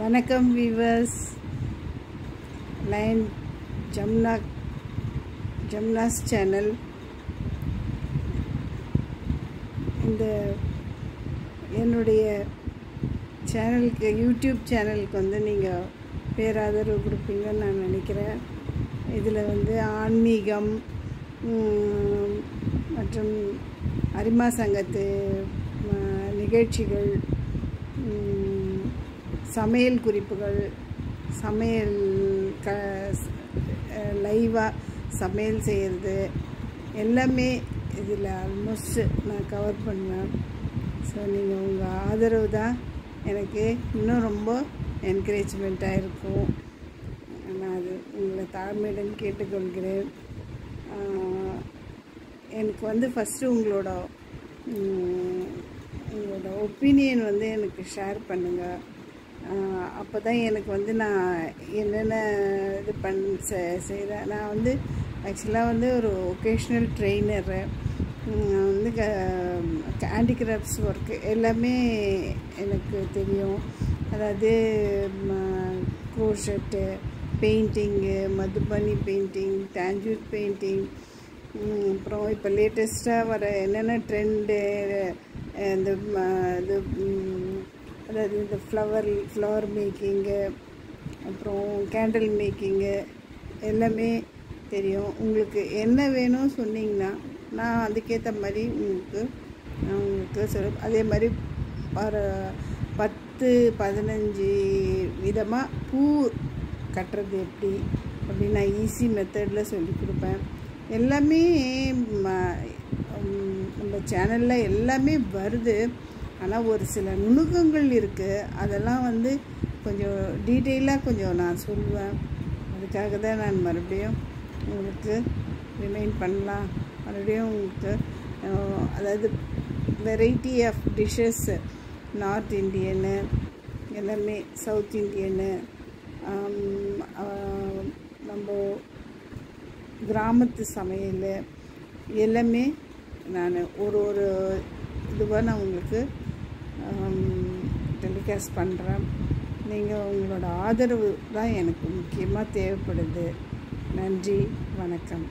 வணக்கம் viewers line Jamna Jamna's channel இந்த என்னுடைய சேனலுக்கு யூடியூப் சேனலுக்கு வந்து நீங்கள் பேராதரவு கொடுப்பீங்கன்னு நான் நினைக்கிறேன். இதில் வந்து ஆன்மீகம் மற்றும் அரிமா சங்கத்து நிகழ்ச்சிகள் சமையல் குறிப்புகள் சமையல் க லைவாக சமையல் செய்கிறது எல்லாமே இதில் ஆல்மோஸ்ட் நான் கவர் பண்ணுவேன். ஸோ நீங்கள் உங்கள் ஆதரவு தான் எனக்கு இன்னும் ரொம்ப என்கரேஜ்மெண்ட்டாக இருக்கும். நான் அது உங்களை தாழ்மையுடன் கேட்டுக்கொள்கிறேன். எனக்கு வந்து ஃபஸ்ட்டு உங்களோட உங்களோட ஒப்பீனியன் வந்து எனக்கு ஷேர் பண்ணுங்கள் அப்போ தான் எனக்கு வந்து நான் என்னென்ன இது பண் செய்கிறேன் நான் வந்து ஆக்சுவலாக வந்து ஒரு ஒகேஷ்னல் ட்ரெயினரு வந்து ஹேண்டிகிராஃப்ட்ஸ் ஒர்க்கு எல்லாமே எனக்கு தெரியும். அதாவது crochet painting Madhubani painting Tanjore painting அப்புறம் இப்போ லேட்டஸ்ட்டாக வர என்னென்ன ட்ரெண்டு இந்த இது அதாவது இந்த ஃப்ளவர் ஃப்ளவர் மேக்கிங்கு அப்புறம் கேண்டில் மேக்கிங்கு எல்லாமே தெரியும். உங்களுக்கு என்ன வேணும் சொன்னீங்கன்னா நான் அதுக்கேற்ற மாதிரி உங்களுக்கு நான் உங்களுக்கு சொல்ல அதே மாதிரி ஒரு பத்து பதினஞ்சு விதமாக பூ கட்டுறது எப்படி? அப்படின்னு நான் ஈஸி மெத்தடில் சொல்லி கொடுப்பேன். எல்லாமே ம- நம்ம சேனலில் எல்லாமே வருது. ஆனால் ஒரு சில நுணுக்கங்கள் இருக்குது அதெல்லாம் வந்து கொஞ்சம் டீட்டெயிலாக கொஞ்சம் நான் சொல்லுவேன். அதுக்காக தான் நான் மறுபடியும் உங்களுக்கு ரிமைண்ட் பண்ணலாம். மறுபடியும் உங்களுக்கு அதாவது variety of dishes north Indian எல்லாமே சவுத் இந்தியனு நம்ம கிராமத்து சமையல் எல்லாமே நான் ஒரு ஒரு இதுவாக நான் உங்களுக்கு டெலிகாஸ்ட் பண்ணுறேன் நீங்கள் உங்களோட ஆதரவு தான் எனக்கு முக்கியமாக தேவைப்படுது. நன்றி வணக்கம்.